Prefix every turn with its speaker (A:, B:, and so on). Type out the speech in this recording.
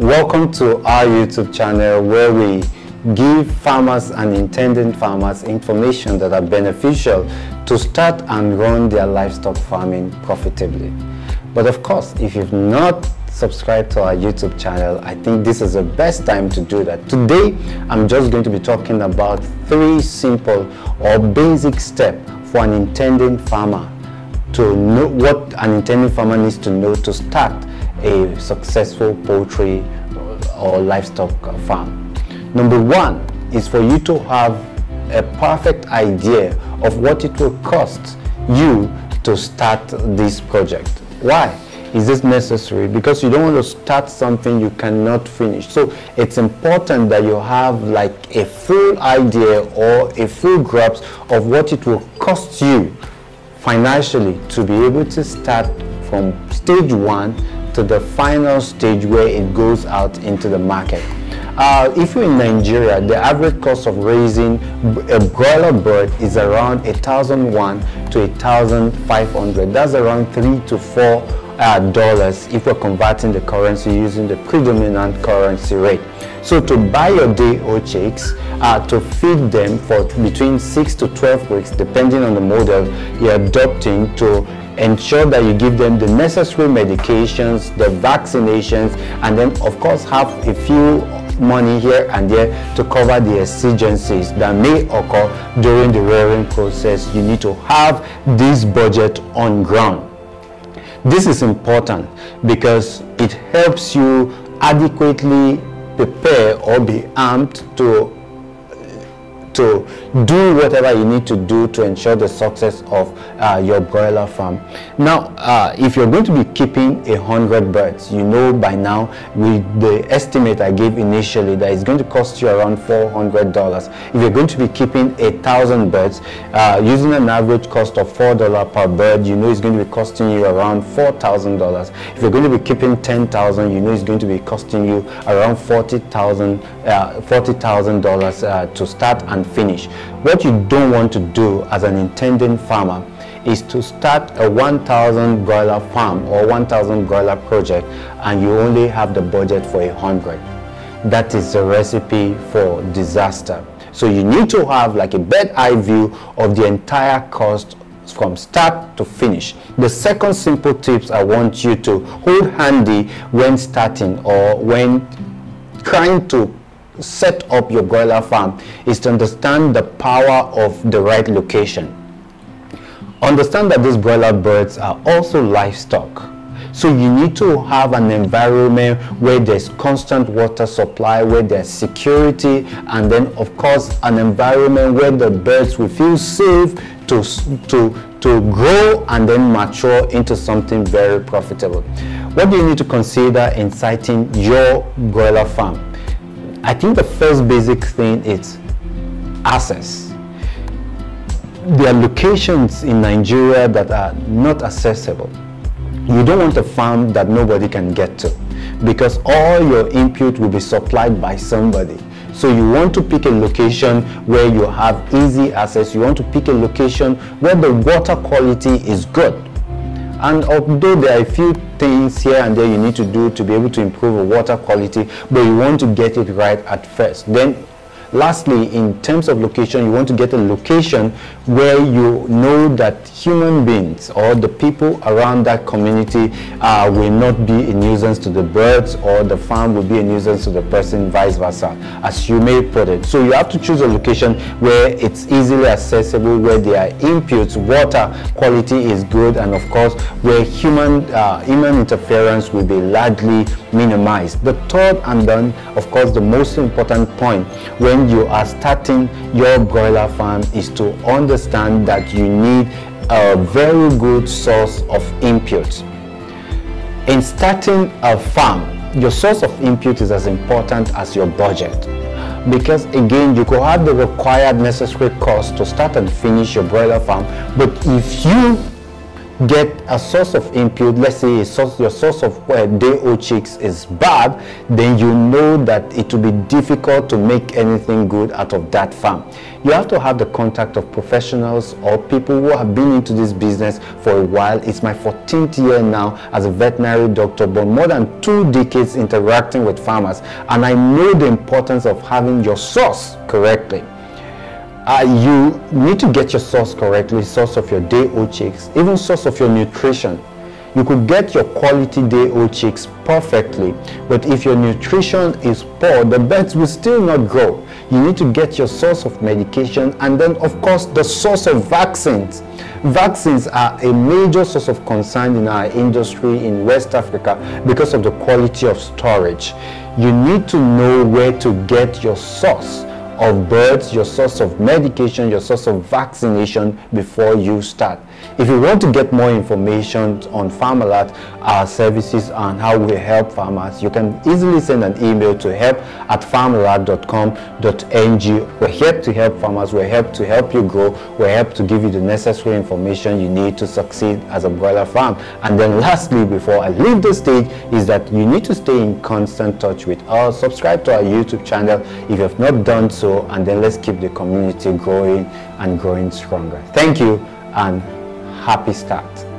A: Welcome to our YouTube channel where we give farmers and intending farmers information that are beneficial to start and run their livestock farming profitably. But of course, if you've not subscribed to our YouTube channel, I think this is the best time to do that. Today, I'm just going to be talking about three simple or basic steps for an intending farmer to know what an intending farmer needs to know to start a successful poultry or livestock farm. Number one is for you to have a perfect idea of what it will cost you to start this project. Why? Is this necessary? Because you don't want to start something you cannot finish. So it's important that you have like a full idea or a full grasp of what it will cost you financially to be able to start from stage one to the final stage where it goes out into the market. Uh, if you're in Nigeria, the average cost of raising a broiler bird is around 1,001 to 1,500. That's around three to four uh, dollars if we're converting the currency using the predominant currency rate. So to buy your day old chicks, uh, to feed them for between 6 to 12 weeks, depending on the model you're adopting to ensure that you give them the necessary medications, the vaccinations, and then of course have a few money here and there to cover the exigencies that may occur during the rearing process. You need to have this budget on ground. This is important because it helps you adequately prepare or be armed to to do whatever you need to do to ensure the success of uh, your broiler farm. Now, uh, if you're going to be keeping a hundred birds, you know by now with the estimate I gave initially that it's going to cost you around $400. If you're going to be keeping a thousand birds, uh, using an average cost of $4 per bird, you know it's going to be costing you around $4,000. If you're going to be keeping 10,000, you know it's going to be costing you around $40,000 $40, uh, to start and finish. What you don't want to do as an intending farmer is to start a 1,000 broiler farm or 1,000 broiler project and you only have the budget for a 100. That is a recipe for disaster. So you need to have like a bird eye view of the entire cost from start to finish. The second simple tips I want you to hold handy when starting or when trying to set up your broiler farm is to understand the power of the right location. Understand that these broiler birds are also livestock. So you need to have an environment where there's constant water supply, where there's security, and then of course an environment where the birds will feel safe to, to, to grow and then mature into something very profitable. What do you need to consider in siting your broiler farm? I think the first basic thing is access. There are locations in Nigeria that are not accessible. You don't want a farm that nobody can get to because all your input will be supplied by somebody. So you want to pick a location where you have easy access. You want to pick a location where the water quality is good and although there are a few things here and there you need to do to be able to improve the water quality but you want to get it right at first. Then Lastly, in terms of location, you want to get a location where you know that human beings or the people around that community uh, will not be a nuisance to the birds or the farm will be a nuisance to the person, vice versa, as you may put it. So you have to choose a location where it's easily accessible, where there are inputs, water quality is good, and of course, where human, uh, human interference will be largely minimized. The third and then, of course, the most important point when when you are starting your broiler farm is to understand that you need a very good source of input. In starting a farm, your source of input is as important as your budget because again you could have the required necessary cost to start and finish your broiler farm but if you get a source of input, let's say source, your source of uh, day old chicks is bad, then you know that it will be difficult to make anything good out of that farm. you have to have the contact of professionals or people who have been into this business for a while. It's my 14th year now as a veterinary doctor, but more than two decades interacting with farmers. And I know the importance of having your source correctly. Uh, you need to get your source correctly, source of your day old chicks, even source of your nutrition. You could get your quality day old chicks perfectly, but if your nutrition is poor, the birds will still not grow. You need to get your source of medication and then of course the source of vaccines. Vaccines are a major source of concern in our industry in West Africa because of the quality of storage. You need to know where to get your source of birds, your source of medication, your source of vaccination before you start. If you want to get more information on Farm Alert, our services and how we help farmers, you can easily send an email to help at farmalert.com.ng. We're here to help farmers, we're here to help you grow, we're here to give you the necessary information you need to succeed as a broiler farm. And then lastly, before I leave the stage, is that you need to stay in constant touch with us. Subscribe to our YouTube channel if you have not done so, and then let's keep the community growing and growing stronger. Thank you and happy start.